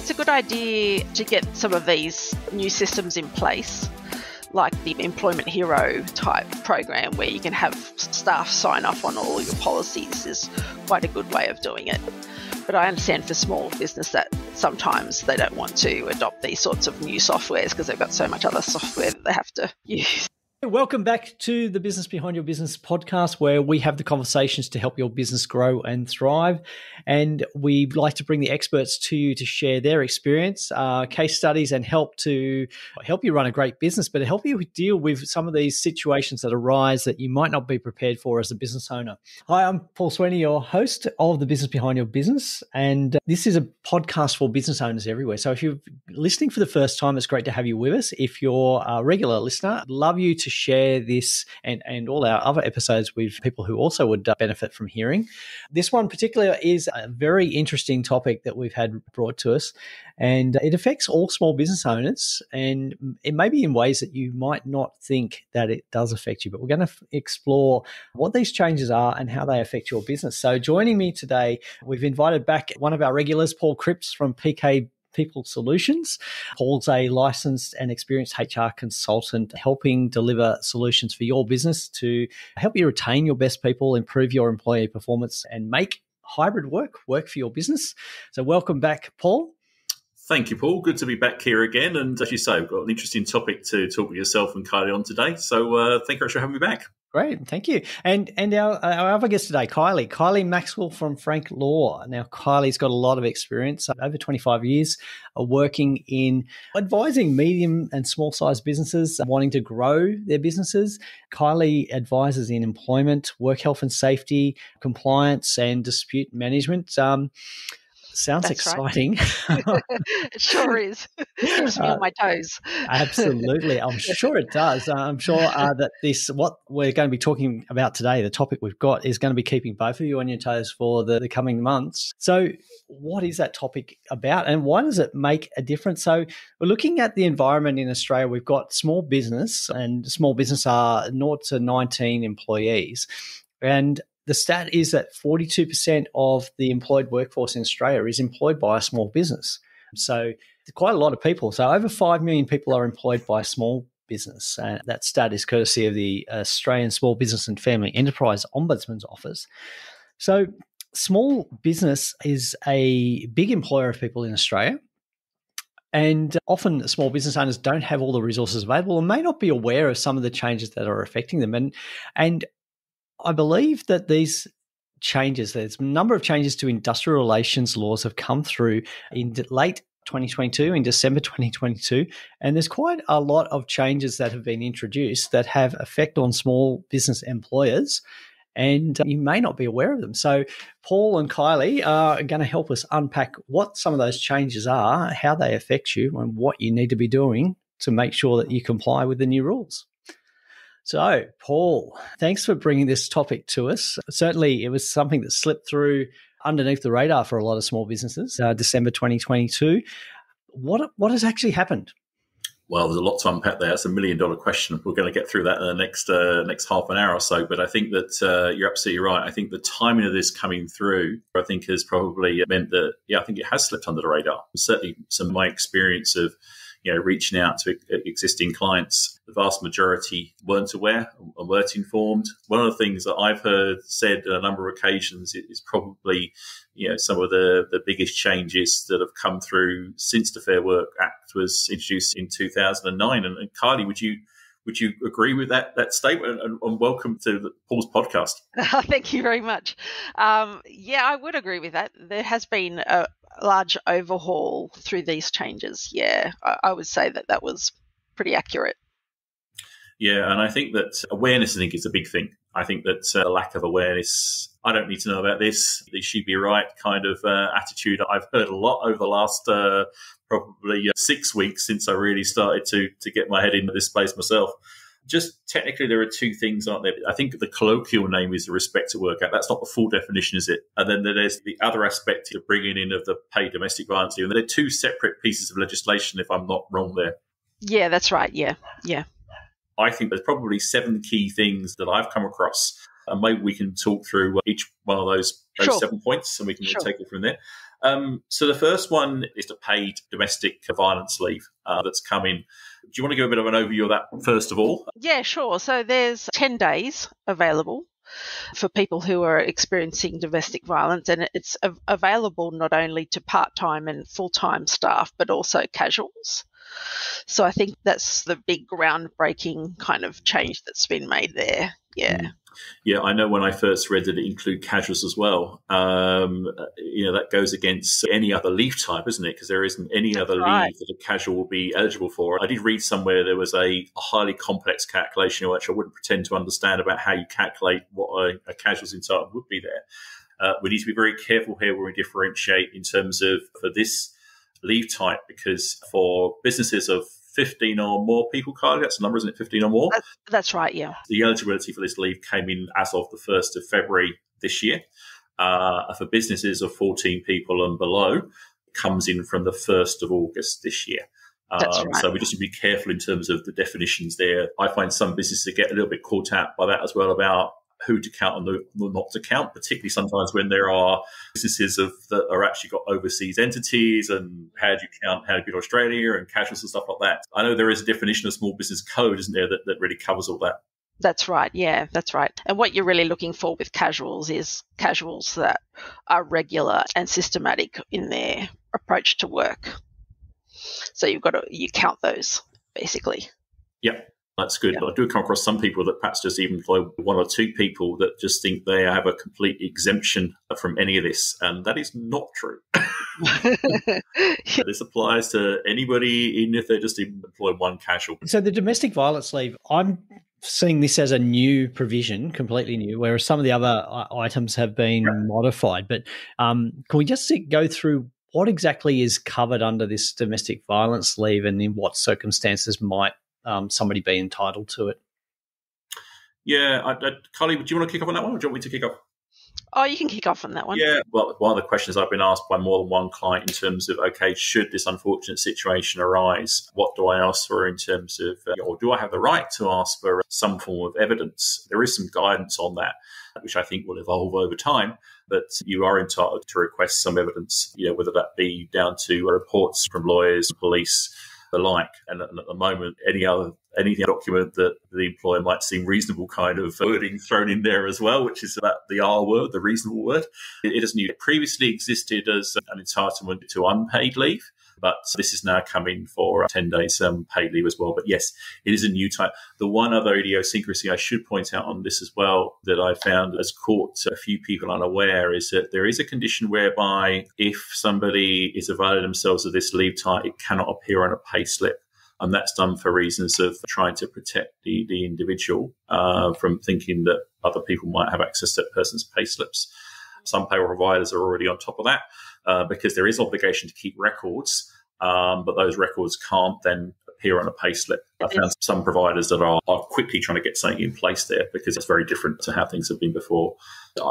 It's a good idea to get some of these new systems in place, like the Employment Hero type program where you can have staff sign off on all your policies is quite a good way of doing it. But I understand for small business that sometimes they don't want to adopt these sorts of new softwares because they've got so much other software that they have to use. Welcome back to the Business Behind Your Business podcast, where we have the conversations to help your business grow and thrive. And we like to bring the experts to you to share their experience, uh, case studies, and help to help you run a great business, but help you deal with some of these situations that arise that you might not be prepared for as a business owner. Hi, I'm Paul Sweeney, your host of the Business Behind Your Business, and this is a podcast for business owners everywhere. So if you're listening for the first time, it's great to have you with us. If you're a regular listener, I'd love you to share this and, and all our other episodes with people who also would uh, benefit from hearing. This one particular is a very interesting topic that we've had brought to us, and it affects all small business owners, and it may be in ways that you might not think that it does affect you. But we're going to f- explore what these changes are and how they affect your business. So, joining me today, we've invited back one of our regulars, Paul Cripps from PK People Solutions. Paul's a licensed and experienced HR consultant helping deliver solutions for your business to help you retain your best people, improve your employee performance, and make hybrid work work for your business. So, welcome back, Paul. Thank you, Paul. Good to be back here again. And as you say, we've got an interesting topic to talk with yourself and Kylie on today. So uh, thank you for having me back. Great, thank you. And and our, our other guest today, Kylie, Kylie Maxwell from Frank Law. Now, Kylie's got a lot of experience, over 25 years working in advising medium and small sized businesses wanting to grow their businesses. Kylie advises in employment, work health and safety, compliance, and dispute management. Um, sounds That's exciting. Right. it sure is. Keeps me Uh, on my toes. Absolutely, I'm sure it does. Uh, I'm sure uh, that this what we're going to be talking about today, the topic we've got, is going to be keeping both of you on your toes for the, the coming months. So, what is that topic about, and why does it make a difference? So, we're looking at the environment in Australia. We've got small business, and small business are 0 to 19 employees, and the stat is that 42% of the employed workforce in Australia is employed by a small business. So, quite a lot of people. So, over 5 million people are employed by small business. Uh, that stat is courtesy of the Australian Small Business and Family Enterprise Ombudsman's Office. So, small business is a big employer of people in Australia. And often small business owners don't have all the resources available and may not be aware of some of the changes that are affecting them. And and I believe that these changes, there's a number of changes to industrial relations laws have come through in late 2022, in December 2022. And there's quite a lot of changes that have been introduced that have effect on small business employers. And you may not be aware of them. So, Paul and Kylie are going to help us unpack what some of those changes are, how they affect you, and what you need to be doing to make sure that you comply with the new rules. So, Paul, thanks for bringing this topic to us. Certainly, it was something that slipped through underneath the radar for a lot of small businesses. Uh, December 2022. What what has actually happened? Well, there's a lot to unpack there. It's a million dollar question. We're going to get through that in the next uh, next half an hour or so. But I think that uh, you're absolutely right. I think the timing of this coming through, I think, has probably meant that yeah, I think it has slipped under the radar. Certainly, some of my experience of you know, reaching out to existing clients, the vast majority weren't aware and weren't informed. One of the things that I've heard said on a number of occasions is probably, you know, some of the, the biggest changes that have come through since the Fair Work Act was introduced in 2009. And, and Kylie, would you would you agree with that that statement? And, and welcome to the, Paul's podcast. Thank you very much. Um, yeah, I would agree with that. There has been a, large overhaul through these changes. Yeah, I, I would say that that was pretty accurate. Yeah, and I think that awareness, I think, is a big thing. I think that uh, lack of awareness, I don't need to know about this, this should be right kind of uh, attitude I've heard a lot over the last uh, probably uh, six weeks since I really started to, to get my head into this space myself. Just technically, there are two things, aren't there? I think the colloquial name is the Respect at Work Act. That's not the full definition, is it? And then there's the other aspect of bringing in of the paid domestic violence. And they're two separate pieces of legislation, if I'm not wrong there. Yeah, that's right. Yeah, yeah. I think there's probably seven key things that I've come across. And maybe we can talk through each one of those, those Sure. seven points and we can Sure. take it from there. Um, so the first one is the paid domestic violence leave uh, that's coming. Do you want to give a bit of an overview of that first of all? Yeah, sure. So there's 10 days available for people who are experiencing domestic violence, and it's available not only to part time and full time staff, but also casuals. So I think that's the big groundbreaking kind of change that's been made there. Yeah. Mm. Yeah, I know when I first read that it include casuals as well. Um, you know, that goes against any other leaf type, isn't it? Because there isn't any That's other right. leave that a casual will be eligible for. I did read somewhere there was a, a highly complex calculation, which I wouldn't pretend to understand about how you calculate what a, a casual's entitlement would be there. Uh, we need to be very careful here when we differentiate in terms of for this leave type because for businesses of 15 or more people, Kylie. That's the number, isn't it? 15 or more? That's right, yeah. The eligibility for this leave came in as of the 1st of February this year. Uh, for businesses of 14 people and below, comes in from the 1st of August this year. Um, right. So we just need to be careful in terms of the definitions there. I find some businesses get a little bit caught out by that as well about who to count and who not to count, particularly sometimes when there are businesses of that are actually got overseas entities and how do you count how to be Australia and casuals and stuff like that. I know there is a definition of small business code, isn't there, that, that really covers all that. That's right. Yeah, that's right. And what you're really looking for with casuals is casuals that are regular and systematic in their approach to work. So you've got to you count those basically. Yep. That's good. Yeah. But I do come across some people that perhaps just even employ one or two people that just think they have a complete exemption from any of this. And that is not true. this applies to anybody, even if they just employ one casual. So the domestic violence leave, I'm seeing this as a new provision, completely new, whereas some of the other items have been modified. But um, can we just go through what exactly is covered under this domestic violence leave and in what circumstances might um, somebody be entitled to it. Yeah, I, I, Kylie, do you want to kick off on that one, or do you want me to kick off? Oh, you can kick off on that one. Yeah, well, one of the questions I've been asked by more than one client in terms of, okay, should this unfortunate situation arise, what do I ask for in terms of, uh, or do I have the right to ask for some form of evidence? There is some guidance on that, which I think will evolve over time. But you are entitled to request some evidence, you know, whether that be down to reports from lawyers, police, the like. And at the moment, any other any document that the employer might seem reasonable kind of wording thrown in there as well, which is about the R word, the reasonable word. It, doesn't it previously existed as an entitlement to unpaid leave. But this is now coming for 10 days um, paid leave as well. But yes, it is a new type. The one other idiosyncrasy I should point out on this as well that I found has caught a few people unaware is that there is a condition whereby if somebody is availing themselves of this leave type, it cannot appear on a pay slip and that's done for reasons of trying to protect the, the individual uh, from thinking that other people might have access to that person's pay slips. Some payroll providers are already on top of that uh, because there is obligation to keep records, um, but those records can't then appear on a payslip. I found some providers that are, are quickly trying to get something in place there because it's very different to how things have been before.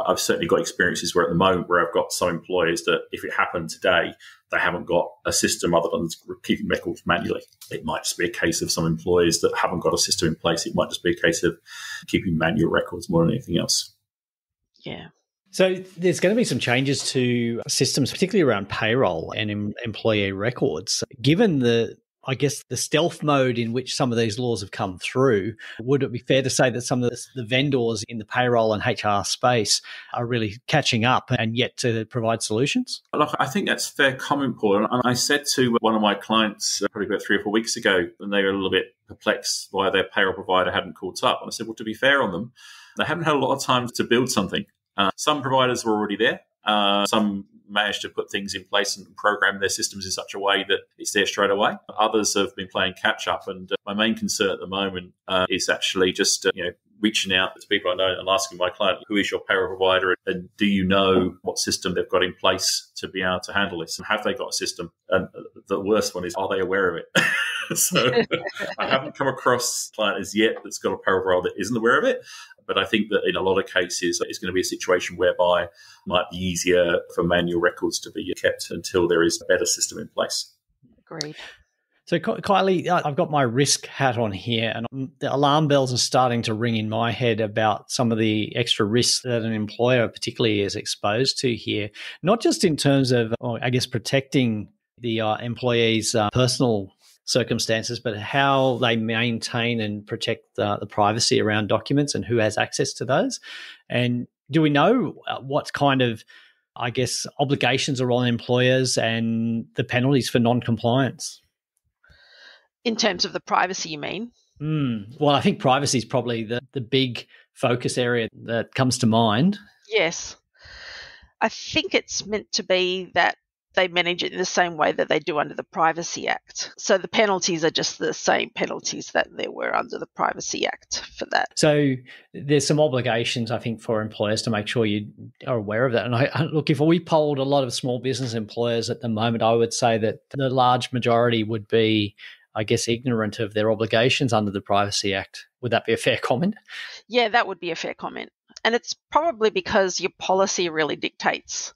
I've certainly got experiences where at the moment where I've got some employers that if it happened today, they haven't got a system other than keeping records manually. It might just be a case of some employers that haven't got a system in place. It might just be a case of keeping manual records more than anything else. Yeah. So there's going to be some changes to systems, particularly around payroll and em- employee records. Given the I guess the stealth mode in which some of these laws have come through, would it be fair to say that some of the vendors in the payroll and HR space are really catching up and yet to provide solutions? Look, I think that's fair comment, Paul. And I said to one of my clients uh, probably about three or four weeks ago, and they were a little bit perplexed why their payroll provider hadn't caught up. And I said, well, to be fair on them, they haven't had a lot of time to build something. Uh, some providers were already there. Uh, some managed to put things in place and program their systems in such a way that it's there straight away. Others have been playing catch up, and uh, my main concern at the moment uh, is actually just uh, you know reaching out to people I know and asking my client, who is your payroll provider? And do you know what system they've got in place to be able to handle this? And have they got a system? And the worst one is, are they aware of it? so I haven't come across a client as yet that's got a payroll provider that isn't aware of it. But I think that in a lot of cases, it's going to be a situation whereby it might be easier for manual records to be kept until there is a better system in place. Agreed. So, Kylie, I've got my risk hat on here, and the alarm bells are starting to ring in my head about some of the extra risks that an employer, particularly, is exposed to here. Not just in terms of, I guess, protecting the uh, employees' uh, personal circumstances, but how they maintain and protect uh, the privacy around documents and who has access to those. And do we know uh, what kind of, I guess, obligations are on employers and the penalties for non-compliance? In terms of the privacy, you mean? Mm, well, I think privacy is probably the, the big focus area that comes to mind. Yes. I think it's meant to be that they manage it in the same way that they do under the Privacy Act. So the penalties are just the same penalties that there were under the Privacy Act for that. So there's some obligations, I think, for employers to make sure you are aware of that. And I, look, if we polled a lot of small business employers at the moment, I would say that the large majority would be I guess, ignorant of their obligations under the Privacy Act. Would that be a fair comment? Yeah, that would be a fair comment. And it's probably because your policy really dictates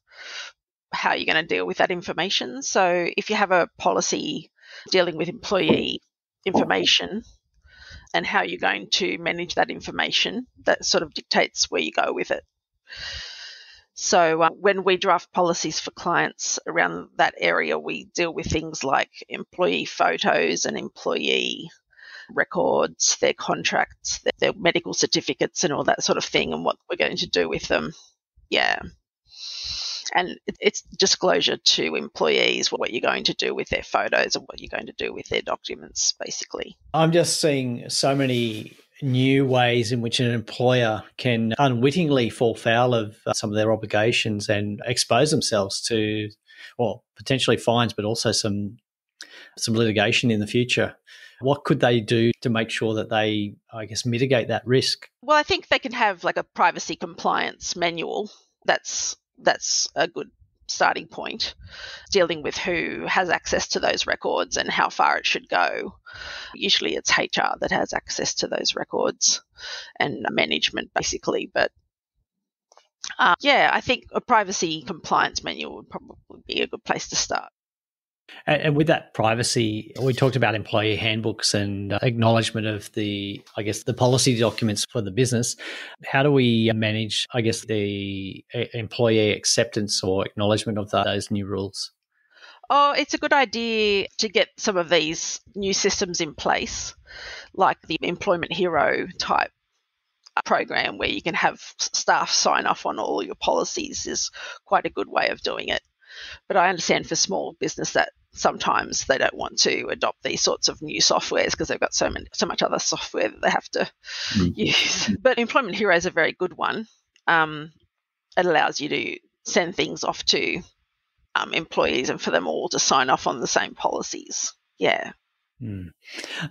how you're going to deal with that information. So if you have a policy dealing with employee information and how you're going to manage that information, that sort of dictates where you go with it. So uh, when we draft policies for clients around that area, we deal with things like employee photos and employee records, their contracts, their, their medical certificates, and all that sort of thing, and what we're going to do with them. Yeah. And it's disclosure to employees what you're going to do with their photos and what you're going to do with their documents, basically. I'm just seeing so many new ways in which an employer can unwittingly fall foul of uh, some of their obligations and expose themselves to, well, potentially fines, but also some some litigation in the future. What could they do to make sure that they, I guess, mitigate that risk? Well, I think they can have like a privacy compliance manual. That's that's a good starting point, dealing with who has access to those records and how far it should go. Usually it's HR that has access to those records and management, basically. But uh, yeah, I think a privacy compliance manual would probably be a good place to start. And, with that privacy, we talked about employee handbooks and acknowledgement of the, I guess, the policy documents for the business. How do we manage, I guess, the employee acceptance or acknowledgement of those new rules? Oh, it's a good idea to get some of these new systems in place, like the Employment Hero type program where you can have staff sign off on all your policies is quite a good way of doing it. But I understand for small business that sometimes they don't want to adopt these sorts of new softwares because they've got so many, so much other software that they have to mm. use. But Employment Hero is a very good one. Um, it allows you to send things off to um, employees and for them all to sign off on the same policies. Yeah. Mm.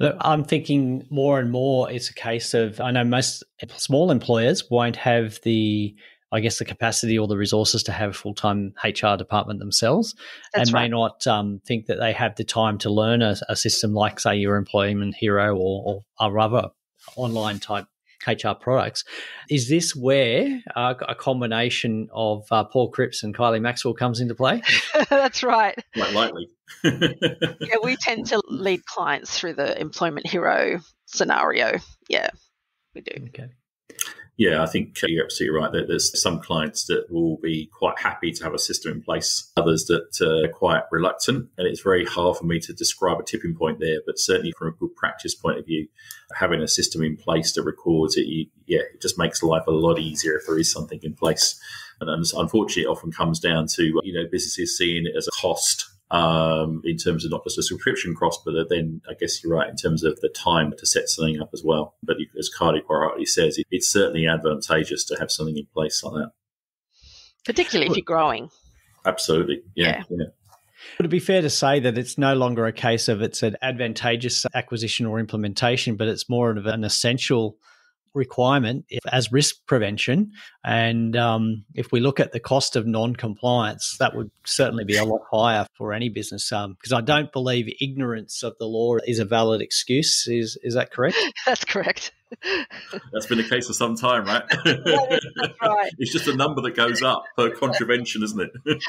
Look, I'm thinking more and more it's a case of I know most small employers won't have the I guess, the capacity or the resources to have a full time HR department themselves That's and right. may not um, think that they have the time to learn a, a system like, say, your Employment Hero or, or other online type HR products. Is this where uh, a combination of uh, Paul Cripps and Kylie Maxwell comes into play? That's right. Quite likely. yeah, we tend to lead clients through the Employment Hero scenario. Yeah, we do. Okay. Yeah, I think you're absolutely right. There's some clients that will be quite happy to have a system in place, others that uh, are quite reluctant. And it's very hard for me to describe a tipping point there. But certainly from a good practice point of view, having a system in place that records it, you, yeah, it just makes life a lot easier if there is something in place. And unfortunately, it often comes down to, you know, businesses seeing it as a cost um, in terms of not just a subscription cost, but then I guess you're right in terms of the time to set something up as well. But as Kylie quite rightly says, it, it's certainly advantageous to have something in place like that. Particularly if you're growing. Absolutely. Yeah. yeah. yeah. Would it be fair to say that it's no longer a case of it's an advantageous acquisition or implementation, but it's more of an essential requirement as risk prevention. And um, if we look at the cost of non-compliance, that would certainly be a lot higher for any business. Because um, I don't believe ignorance of the law is a valid excuse. Is is that correct? That's correct. That's been the case for some time, right? That's right. it's just a number that goes up per contravention, isn't it?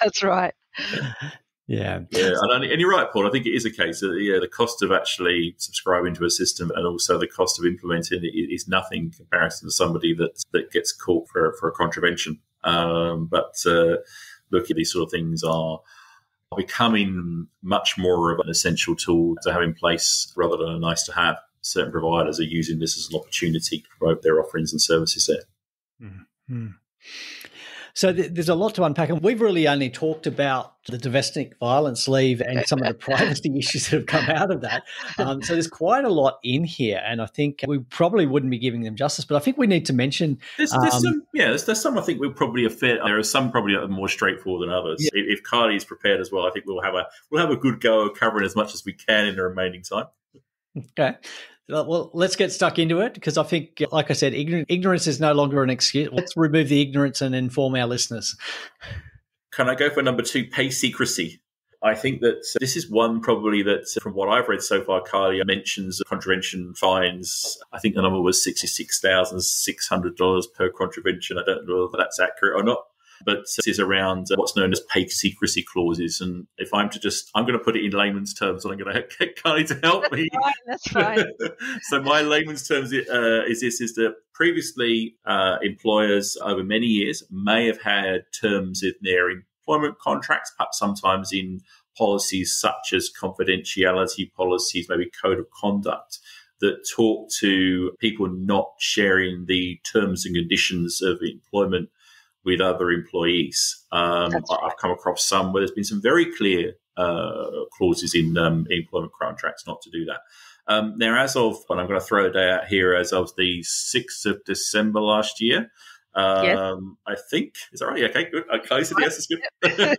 That's right. Yeah, yeah, and, and, you're right, Paul. I think it is a case that yeah, the cost of actually subscribing to a system and also the cost of implementing it is nothing in comparison to somebody that that gets caught for for a contravention. Um, but uh, look, at these sort of things are becoming much more of an essential tool to have in place rather than a nice to have. Certain providers are using this as an opportunity to promote their offerings and services there. Mm-hmm. So th- there's a lot to unpack, and we've really only talked about the domestic violence leave and some of the privacy issues that have come out of that. Um, so there's quite a lot in here, and I think we probably wouldn't be giving them justice. But I think we need to mention. There's, there's um, some, yeah, there's, there's, some I think we'll probably fit. There are some probably more straightforward than others. Yeah. If, if is prepared as well, I think we'll have a we'll have a good go of covering as much as we can in the remaining time. Okay. Well, let's get stuck into it because I think, like I said, ignorance is no longer an excuse. Let's remove the ignorance and inform our listeners. Can I go for number two, pay secrecy? I think that uh, this is one probably that, uh, from what I've read so far, Kylie mentions contravention fines. I think the number was $66,600 per contravention. I don't know whether that's accurate or not but this is around uh, what's known as pay secrecy clauses. And if I'm to just, I'm going to put it in layman's terms, and I'm going to get Kylie to help me. That's fine. so my layman's terms uh, is this: is that previously uh, employers over many years may have had terms in their employment contracts, perhaps sometimes in policies such as confidentiality policies, maybe code of conduct that talk to people not sharing the terms and conditions of employment with other employees. Um, right. I've come across some where there's been some very clear uh, clauses in um, employment contracts not to do that. Um, now, as of, and I'm going to throw a day out here, as of the 6th of December last year, um, I think is that right? Okay, good. Okay, so yes, it's good.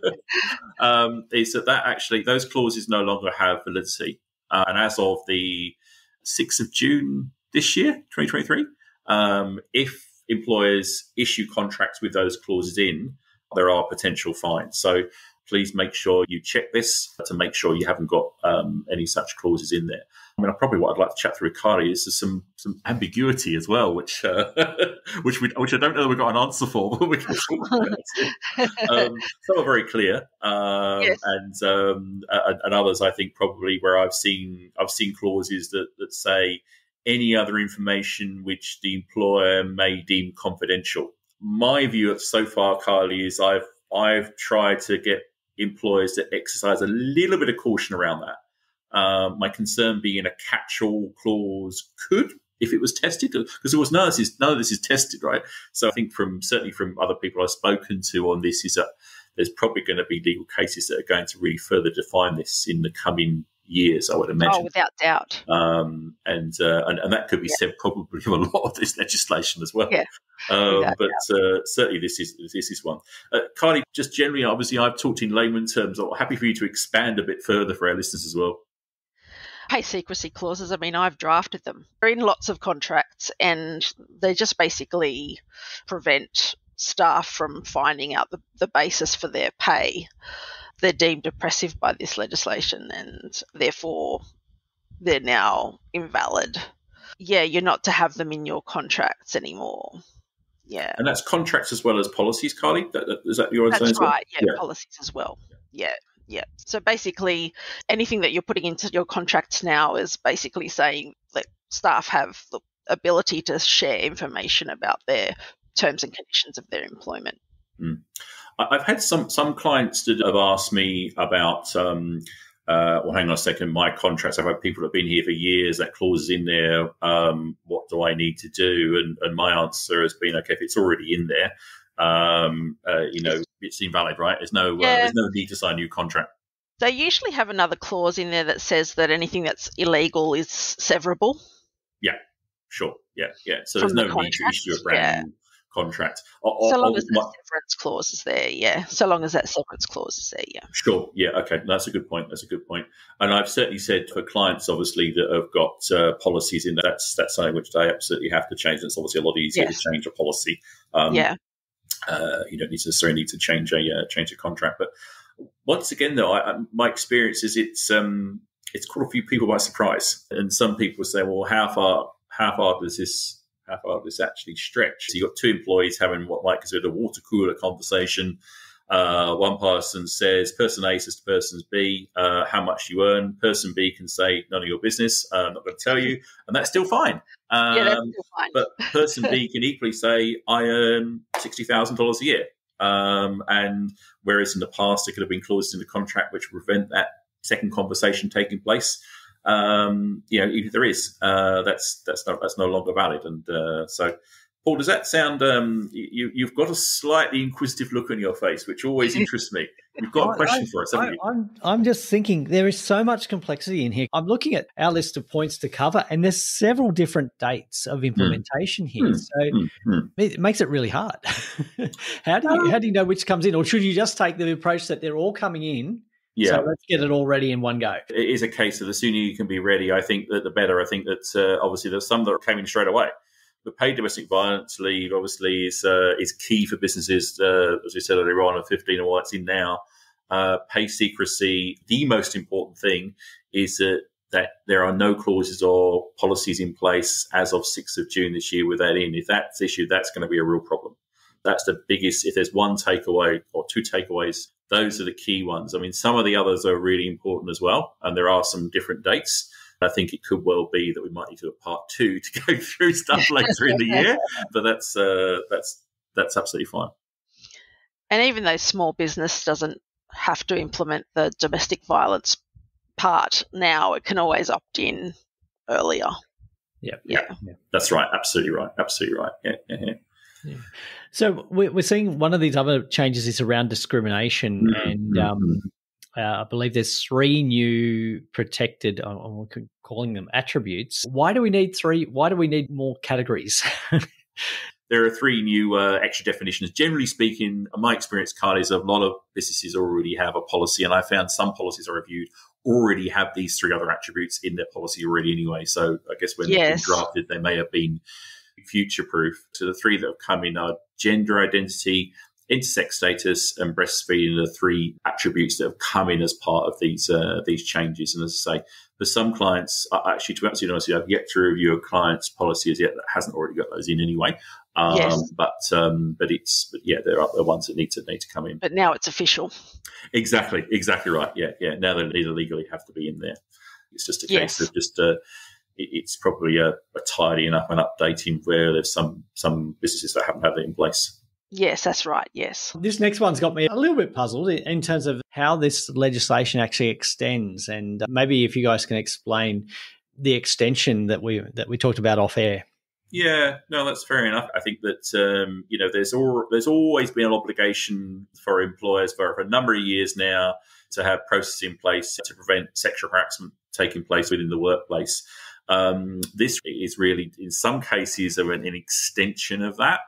um, is that that actually those clauses no longer have validity, uh, and as of the sixth of June this year, 2023, um, if employers issue contracts with those clauses in, there are potential fines. So please make sure you check this to make sure you haven't got um, any such clauses in there. I mean, I probably what I'd like to chat through, Kylie, is some some ambiguity as well, which uh, which we which I don't know that we've got an answer for, but we can talk about. um, some are very clear, um, yes. and, um, and and others I think probably where I've seen I've seen clauses that that say any other information which the employer may deem confidential. My view so far, Kylie, is I've I've tried to get employers to exercise a little bit of caution around that. Um, my concern being a catch-all clause could, if it was tested, because there was none of this is none of this is tested, right? So I think from certainly from other people I've spoken to on this is that there's probably going to be legal cases that are going to really further define this in the coming years, I would imagine. Oh, without doubt. Um, and, uh, and, and that could be yeah. said probably of a lot of this legislation as well. Yeah. Um, but uh, certainly this is this is one. Uh, Kylie, just generally, obviously, I've talked in layman terms. I'm happy for you to expand a bit further for our listeners as well. Pay secrecy clauses. I mean, I've drafted them. They're in lots of contracts, and they just basically prevent staff from finding out the, the basis for their pay they're deemed oppressive by this legislation and therefore they're now invalid. Yeah, you're not to have them in your contracts anymore. Yeah. And that's contracts as well as policies, Kylie? That, that, is that your That's right, yeah, yeah, policies as well. Yeah, yeah. So basically, anything that you're putting into your contracts now is basically saying that staff have the ability to share information about their terms and conditions of their employment. Mm. I've had some some clients that have asked me about. Um, uh, well, hang on a second. My contracts. I've had people that have been here for years. That clause is in there. Um, what do I need to do? And, and my answer has been, okay, if it's already in there, um, uh, you know, it's invalid, right? There's no uh, yeah. uh, there's no need to sign a new contract. They usually have another clause in there that says that anything that's illegal is severable. Yeah, sure. Yeah, yeah. So From there's no the need to issue a brand yeah. new contract. Or, so long as that severance clause is there, yeah. So long as that severance clause is there, yeah. Sure, yeah, okay. That's a good point. That's a good point. And I've certainly said for clients, obviously, that have got uh, policies in that's, that's something which they absolutely have to change. It's obviously a lot easier yes. to change a policy. Um, yeah. Uh, you don't necessarily need to change a uh, change a contract, but once again, though, I, my experience is it's um, it's caught a few people by surprise, and some people say, "Well, how far how far does this how far this actually stretched. So you've got two employees having what might consider a water cooler conversation. Uh, one person says, person A says to person B, uh, how much you earn. Person B can say, none of your business. Uh, I'm not going to tell you. And that's still fine. Um, yeah, that's um, still fine. but person B can equally say, I earn $60,000 a year. Um, and whereas in the past, there could have been clauses in the contract which prevent that second conversation taking place. Um, you know, if there is, uh, that's that's not that's no longer valid. And uh, so, Paul, does that sound? Um, you, you've got a slightly inquisitive look on your face, which always interests me. You've got a question I, for us, haven't I, you? I'm, I'm just thinking there is so much complexity in here. I'm looking at our list of points to cover, and there's several different dates of hmm. implementation mm. here. Mm. So mm. it makes it really hard. how do you how do you know which comes in, or should you just take the approach that they're all coming in? Yeah. So let's get it all ready in one go. It is a case of the sooner you can be ready, I think that the better. I think that uh, obviously there's some that came in straight away. The paid domestic violence leave obviously is uh, is key for businesses, uh, as we said earlier on, at 15 or what it's in now. Uh, pay secrecy. The most important thing is that that there are no clauses or policies in place as of 6th of June this year with that in. If that's issued, that's going to be a real problem. That's the biggest. If there's one takeaway or two takeaways those are the key ones. I mean, some of the others are really important as well, and there are some different dates. I think it could well be that we might need to do a part two to go through stuff later in the year, but that's uh, that's that's absolutely fine. And even though small business doesn't have to implement the domestic violence part now, it can always opt in earlier. Yeah, yeah, yeah. that's right. Absolutely right. Absolutely right. Yeah, yeah, yeah. Yeah. So we're seeing one of these other changes is around discrimination, mm-hmm. and um, uh, I believe there's three new protected, I'm calling them attributes. Why do we need three? Why do we need more categories? there are three new uh, extra definitions. Generally speaking, my experience, Carl, is a lot of businesses already have a policy, and I found some policies I reviewed already have these three other attributes in their policy already anyway. So I guess when yes. they've been drafted, they may have been future proof. So the three that have come in are gender identity, intersex status, and breastfeeding are the three attributes that have come in as part of these uh, these changes. And as I say, for some clients, actually, to be absolutely honest, I've yet to review a client's policy as yet that hasn't already got those in anyway. Um, yes. But um, but it's but yeah, there are the ones that need to need to come in. But now it's official. Exactly, exactly right. Yeah, yeah. Now they legally have to be in there. It's just a case yes. of just uh, it's probably a, a tidying up and updating where there's some some businesses that haven't had it in place. Yes, that's right. Yes. This next one's got me a little bit puzzled in terms of how this legislation actually extends, and maybe if you guys can explain the extension that we that we talked about off air. Yeah, no, that's fair enough. I think that um, you know there's all, there's always been an obligation for employers for, for a number of years now to have processes in place to prevent sexual harassment taking place within the workplace. Um, this is really, in some cases, an, an extension of that.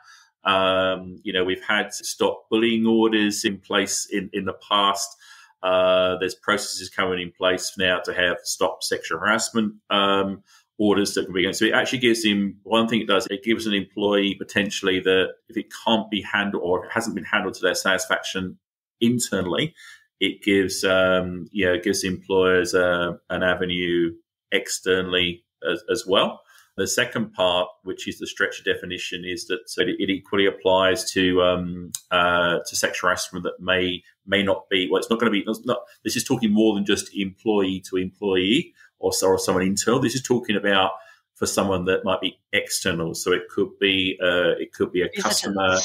Um, you know, we've had stop bullying orders in place in, in the past. Uh, there's processes coming in place now to have stop sexual harassment um, orders that can be. So it actually gives him one thing it does. It gives an employee potentially that if it can't be handled or if it hasn't been handled to their satisfaction internally, it gives um, yeah it gives employers uh, an avenue externally as, as well. The second part, which is the stretch definition, is that it, equally applies to um, uh, to sexual harassment that may may not be. Well, it's not going to be. Not, this is talking more than just employee to employee or, or someone internal. This is talking about for someone that might be external. So it could be uh, it could be a customer.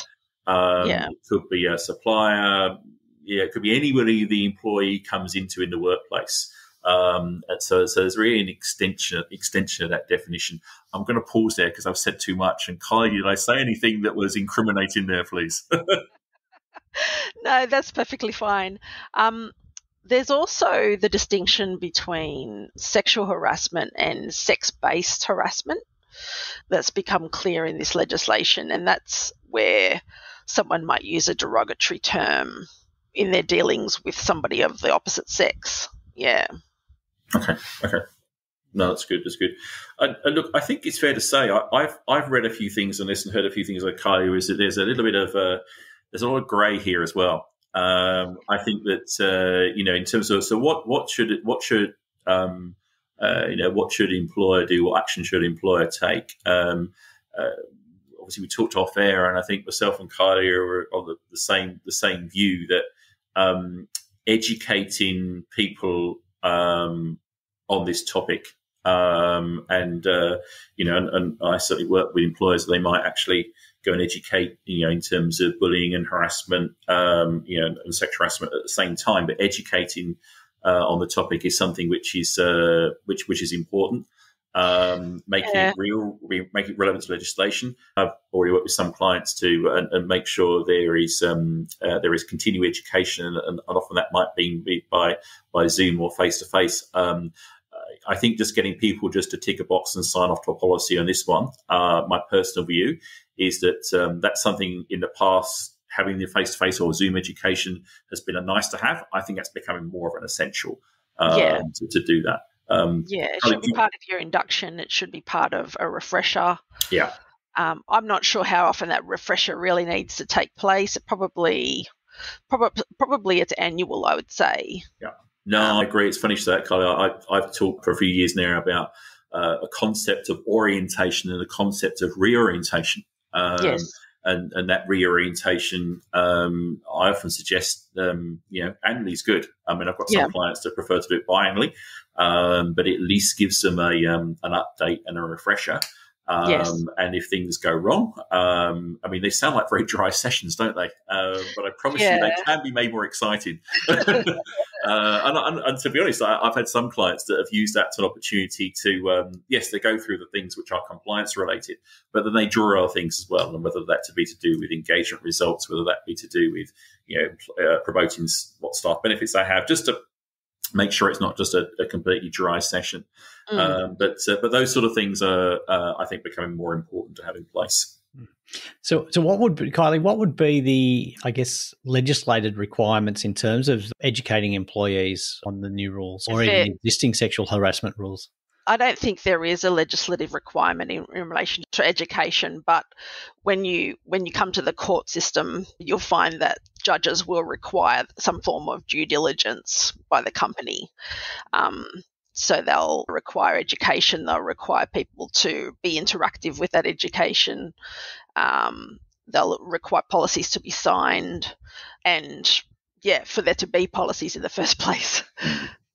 Um, yeah. It could be a supplier. Yeah, it could be anybody the employee comes into in the workplace. Um, so, so there's really an extension extension of that definition. I'm going to pause there because I've said too much. And Kylie, did I say anything that was incriminating there, please? no, that's perfectly fine. Um, there's also the distinction between sexual harassment and sex based harassment that's become clear in this legislation, and that's where someone might use a derogatory term in their dealings with somebody of the opposite sex. Yeah. Okay. Okay. No, that's good. That's good. And, and look, I think it's fair to say I, have I've read a few things on this and heard a few things like Kylie. Is that there's a little bit of uh, there's a lot of grey here as well. Um, I think that uh, you know in terms of so what what should what should um, uh, you know what should employer do? What action should employer take? Um, uh, obviously we talked off air, and I think myself and Kylie are on the, the same the same view that um, educating people um, on this topic, um, and uh, you know, and, and, I certainly work with employers. They might actually go and educate, you know, in terms of bullying and harassment, um, you know, and sexual harassment at the same time. But educating uh, on the topic is something which is uh, which which is important um, making yeah. it real, re- make it relevant to legislation. I've already worked with some clients to and, and make sure there is um, uh, there is continuing education, and, and, often that might be by by Zoom or face to face. I think just getting people just to tick a box and sign off to a policy on this one. Uh, my personal view is that um, that's something in the past having the face to face or Zoom education has been a nice to have. I think that's becoming more of an essential um, yeah. to, to do that. Um, yeah, it should be part of your induction. It should be part of a refresher. Yeah. Um, I'm not sure how often that refresher really needs to take place. It probably, probably, probably it's annual. I would say. Yeah. No, um, I agree. It's funny to that, Kylie. I, have talked for a few years now about uh, a concept of orientation and a concept of reorientation. Um, yes and, and that reorientation, um, I often suggest, um, you know, annually is good. I mean, I've got some yeah. clients that prefer to do it biannually, um, but it at least gives them a um, an update and a refresher. Um, yes. And if things go wrong, um, I mean, they sound like very dry sessions, don't they? Uh, but I promise yeah. you, they can be made more exciting. uh, and, and, and, to be honest, I, have had some clients that have used that as an opportunity to, um, yes, they go through the things which are compliance related, but then they draw other things as well, and whether that to be to do with engagement results, whether that be to do with, you know, uh, promoting what staff benefits they have, just to make sure it's not just a, a completely dry session. Mm. Um, but uh, but those sort of things are, uh, I think, becoming more important to have in place. So, so what would be, Kylie? What would be the, I guess, legislated requirements in terms of educating employees on the new rules or even existing sexual harassment rules? I don't think there is a legislative requirement in, in, relation to education, but when you when you come to the court system, you'll find that judges will require some form of due diligence by the company. Um, so they'll require education. They'll require people to be interactive with that education. Um, they'll require policies to be signed, and yeah, for there to be policies in the first place.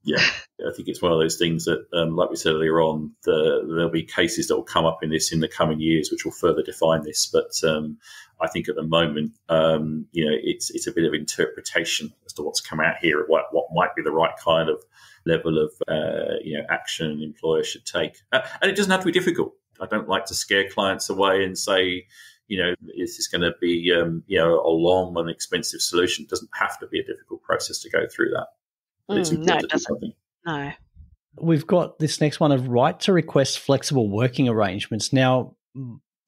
Yeah, I think it's one of those things that, um, like we said earlier on, the, there'll be cases that will come up in this in the coming years, which will further define this. But um, I think at the moment, um, you know, it's it's a bit of interpretation as to what's come out here, what what might be the right kind of level of uh, you know action an employer should take, uh, and it doesn't have to be difficult. I don't like to scare clients away and say, you know, this is this going to be um, you know a long and expensive solution? It doesn't have to be a difficult process to go through that. Mm, no, it doesn't. No. We've got this next one of right to request flexible working arrangements. Now,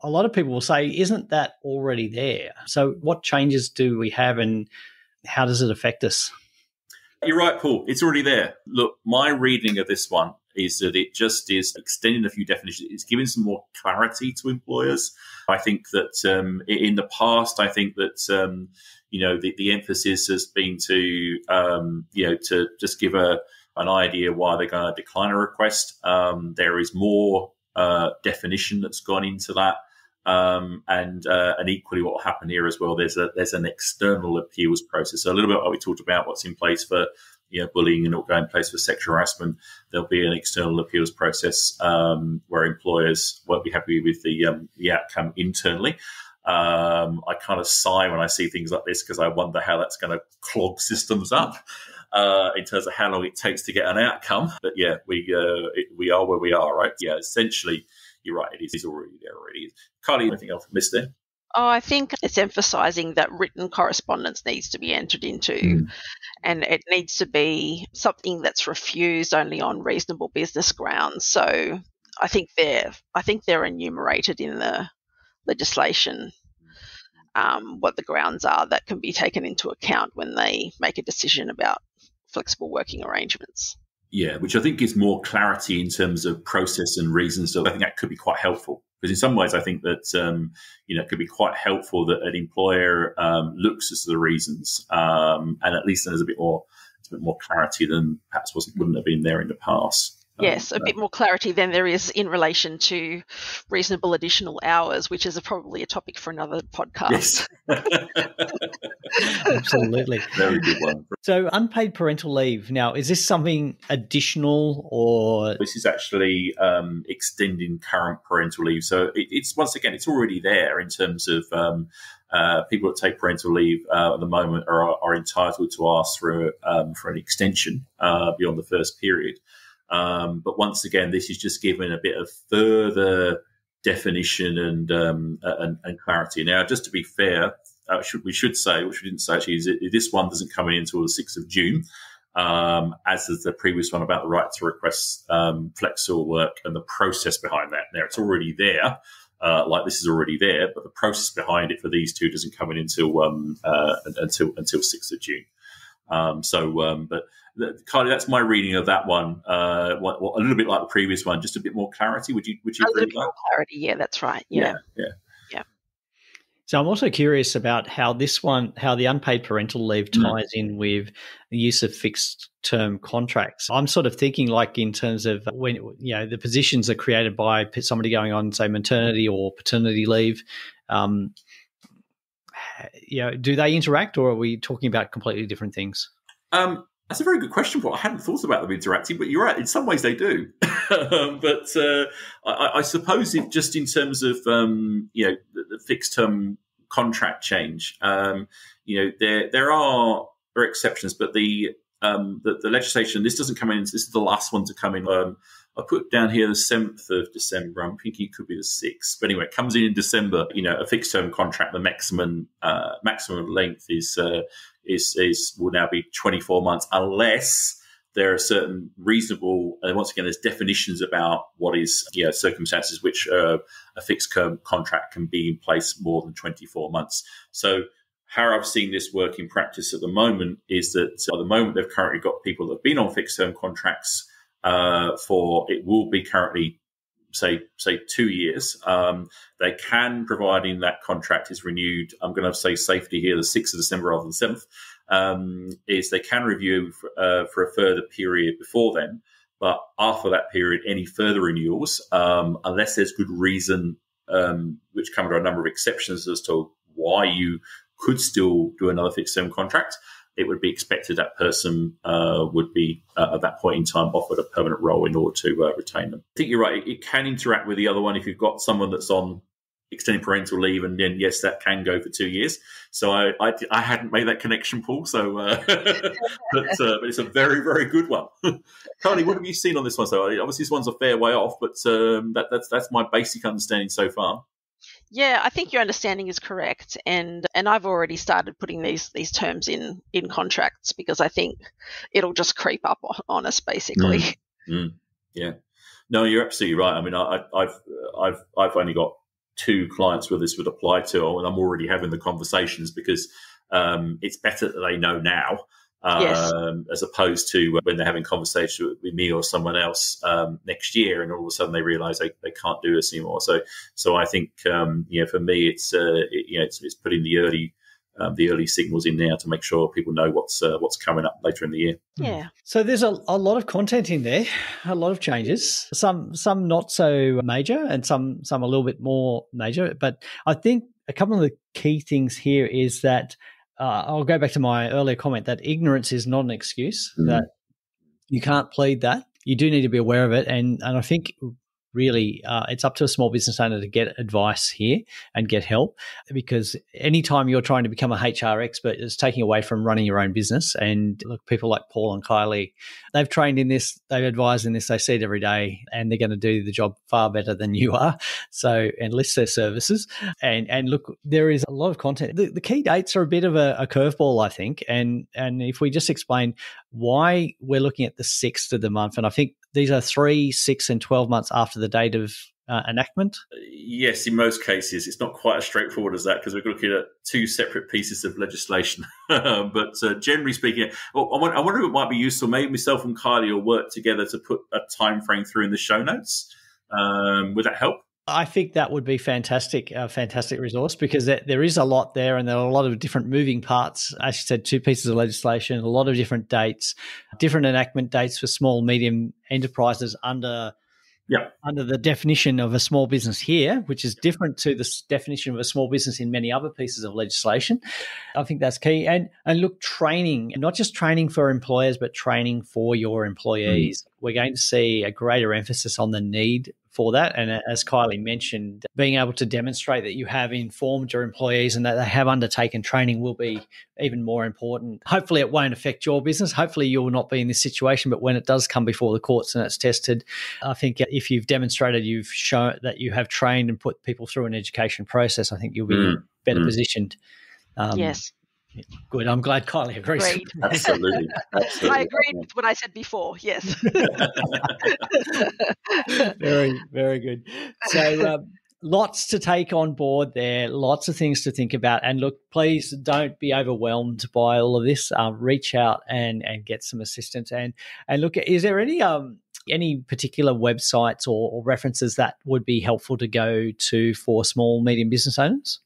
a lot of people will say, isn't that already there? So, what changes do we have and how does it affect us? You're right, Paul. It's already there. Look, my reading of this one is that it just is extending a few definitions. It's giving some more clarity to employers. I think that um, in the past, I think that um, you know, the, the emphasis has been to, um, you know, to just give a an idea why they're going to decline a request. Um, there is more uh, definition that's gone into that. Um, and uh, and equally, what will happen here as well? There's a there's an external appeals process. So a little bit what we talked about, what's in place for you know bullying and what going in place for sexual harassment. There'll be an external appeals process um, where employers won't be happy with the um, the outcome internally. Um, I kind of sigh when I see things like this because I wonder how that's going to clog systems up uh, in terms of how long it takes to get an outcome. But yeah, we uh, it, we are where we are, right? Yeah, essentially, you're right. It is already there already. Kylie, anything else missed there? Oh, I think it's emphasising that written correspondence needs to be entered into, mm. and it needs to be something that's refused only on reasonable business grounds. So I think they're I think they're enumerated in the legislation um, what the grounds are that can be taken into account when they make a decision about flexible working arrangements. Yeah, which I think gives more clarity in terms of process and reasons. So I think that could be quite helpful because in some ways I think that um, you know it could be quite helpful that an employer um, looks at the reasons um, and at least there's a bit more a bit more clarity than perhaps wasn't wouldn't have been there in the past. Yes, um, a bit more clarity than there is in relation to reasonable additional hours, which is a, probably a topic for another podcast. Yes. Absolutely. Very good one. So, unpaid parental leave. Now, is this something additional or? This is actually um, extending current parental leave. So, it, it's once again, it's already there in terms of. Um, uh, people that take parental leave uh, at the moment are, are entitled to ask for um, for an extension uh, beyond the first period. Um, but once again, this is just given a bit of further definition and, um, and, and clarity. Now, just to be fair, uh, should, we should say, which we didn't say actually, is that this one doesn't come in until the 6th of June, um, as does the previous one about the right to request um, flexible work and the process behind that. Now, it's already there. Uh, like this is already there, but the process behind it for these two doesn't come in until um, uh, until until sixth of June. Um, so, um, but Kylie, that's my reading of that one. Uh, well, a little bit like the previous one, just a bit more clarity. Would you? Would you? A little bit more clarity. Yeah, that's right. Yeah. yeah, yeah. So I'm also curious about how this one, how the unpaid parental leave mm. ties mm. in with the use of fixed term contracts. I'm sort of thinking like in terms of when you know the positions are created by somebody going on say maternity or paternity leave. Um, you know, do they interact, or are we talking about completely different things? Um, that's a very good question, Paul. I hadn't thought about them interacting, but you're right. In some ways, they do. Um, but uh, I, I, suppose, if just in terms of um, you know the, the, fixed term contract change, um, you know there there are there are exceptions, but the, um, the the, legislation this doesn't come in. This is the last one to come in. I put down here the seventh of December. I'm thinking it could be the sixth, but anyway, it comes in in December. You know, a fixed term contract. The maximum uh, maximum length is uh, is, is will now be 24 months unless there are certain reasonable, and once again, there's definitions about what is you know, circumstances which uh, a fixed term contract can be in place more than 24 months. So, how I've seen this work in practice at the moment is that at the moment they've currently got people that have been on fixed term contracts uh, for it will be currently say say two years. Um, they can, providing that contract is renewed. I'm going to say safety here, the sixth of December rather than seventh. Um, is they can review for, uh, for, a further period before then, but after that period, any further renewals, um, unless there's good reason, um, which come under a number of exceptions as to why you could still do another fixed term contract it would be expected that person uh, would be uh, at that point in time offered a permanent role in order to uh, retain them. I think you're right. It, can interact with the other one if you've got someone that's on extended parental leave, and then yes, that can go for two years. So I I, I hadn't made that connection, Paul. So, uh, but, uh, but, it's a very very good one. Kylie, what have you seen on this one? So obviously this one's a fair way off, but um, that, that's that's my basic understanding so far. Yeah, I think your understanding is correct, and and I've already started putting these these terms in in contracts because I think it'll just creep up on us basically. Mm. Mm. Yeah, no, you're absolutely right. I mean, I, have I've I've only got two clients where this would apply to, and I'm already having the conversations because um, it's better that they know now yes. Um, as opposed to when they're having conversation with me or someone else um, next year, and all of a sudden they realise they, they can't do this anymore. So, so I think um, you know, for me, it's uh, it, you know, it's, it's putting the early um, the early signals in now to make sure people know what's uh, what's coming up later in the year. Yeah. So there's a, a lot of content in there, a lot of changes. Some some not so major, and some some a little bit more major. But I think a couple of the key things here is that uh, I'll go back to my earlier comment that ignorance is not an excuse. Mm-hmm. That you can't plead that. You do need to be aware of it, and and I think really uh, it's up to a small business owner to get advice here and get help because anytime you're trying to become a HR expert, it's taking away from running your own business. And look, people like Paul and Kylie, they've trained in this, they've advised in this, they see it every day, and they're going to do the job far better than you are. So enlist their services. And and look, there is a lot of content. The, the key dates are a bit of a, a curveball, I think. And and if we just explain why we're looking at the sixth of the month, and I think these are three, six, and 12 months after the date of uh, enactment? Yes, in most cases. It's not quite as straightforward as that because we're looking at two separate pieces of legislation. but uh, generally speaking, well, I, wonder, I, wonder, if it might be useful. Maybe myself and Kylie will work together to put a time frame through in the show notes. Um, would that help? I think that would be fantastic, a fantastic resource because there, there is a lot there and there are a lot of different moving parts. As you said, two pieces of legislation, a lot of different dates, different enactment dates for small, medium enterprises under yeah. under the definition of a small business here, which is different to the definition of a small business in many other pieces of legislation. I think that's key. And and look, training, not just training for employers, but training for your employees. Mm. We're going to see a greater emphasis on the need for that. And as Kylie mentioned, being able to demonstrate that you have informed your employees and that they have undertaken training will be even more important. Hopefully, it won't affect your business. Hopefully, you will not be in this situation. But when it does come before the courts and it's tested, I think if you've demonstrated you've shown that you have trained and put people through an education process, I think you'll be mm. better mm. positioned. Um, yes. Good. I'm glad Kylie agrees. Agreed. Absolutely. Absolutely. I agreed with what I said before. Yes. very, very good. So, um, lots to take on board there. Lots of things to think about. And look, please don't be overwhelmed by all of this. Um, reach out and and get some assistance. And and look, is there any um any particular websites or, or references that would be helpful to go to for small medium business owners?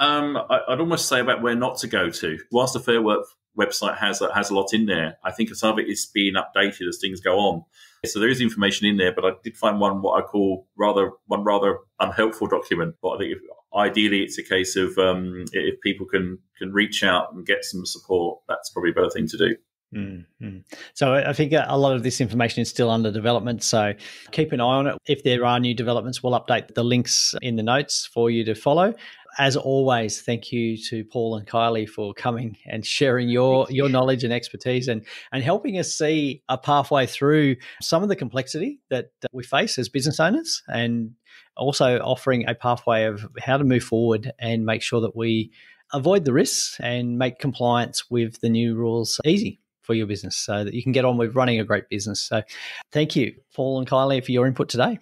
Um, I, would almost say about where not to go to. Whilst the Fair Work website has has a lot in there, I think some of it is being updated as things go on. So there is information in there, but I did find one what I call rather one rather unhelpful document. But I think if, ideally it's a case of um, if people can can reach out and get some support, that's probably a better thing to do. Mm-hmm. So I think a lot of this information is still under development. So keep an eye on it. If there are new developments, we'll update the links in the notes for you to follow as always, thank you to Paul and Kylie for coming and sharing your your knowledge and expertise and and helping us see a pathway through some of the complexity that we face as business owners, and also offering a pathway of how to move forward and make sure that we avoid the risks and make compliance with the new rules easy for your business so that you can get on with running a great business. So, thank you, Paul and Kylie, for your input today.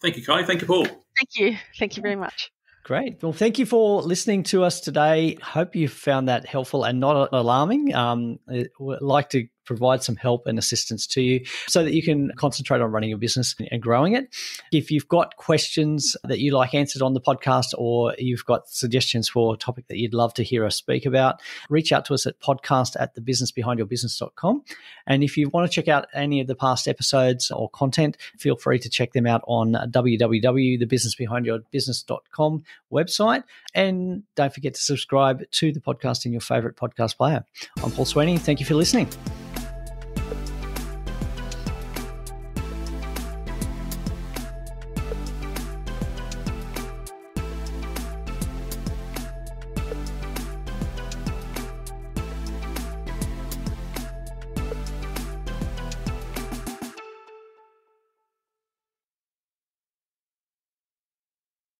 Thank you, Kylie. Thank you, Paul. Thank you. Thank you very much. Great. Well, thank you for listening to us today. Hope you found that helpful and not alarming. Um, I'd like to provide some help and assistance to you so that you can concentrate on running your business and growing it. If you've got questions that you like answered on the podcast or you've got suggestions for a topic that you'd love to hear us speak about, reach out to us at podcast at thebusinessbehindyourbusiness.com. And if you want to check out any of the past episodes or content, feel free to check them out on www.thebusinessbehindyourbusiness.com website. And don't forget to subscribe to the podcast in your favorite podcast player. I'm Paul Sweeney. Thank you for listening.